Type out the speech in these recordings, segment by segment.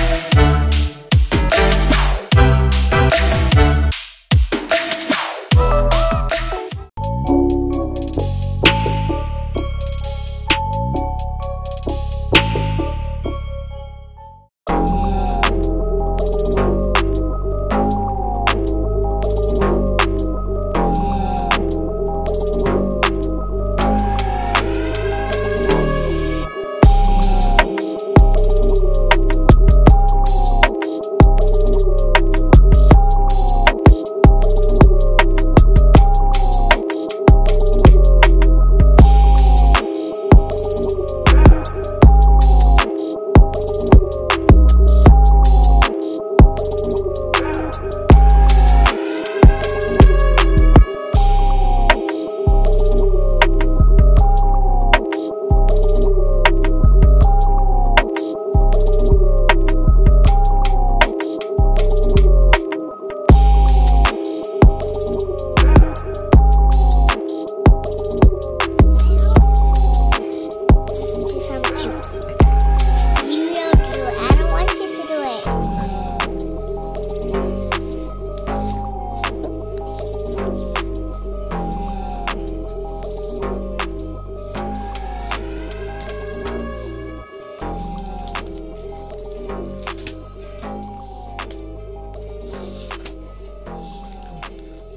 Do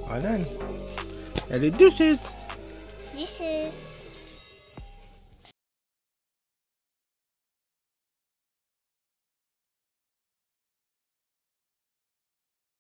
All done. The deuces. Is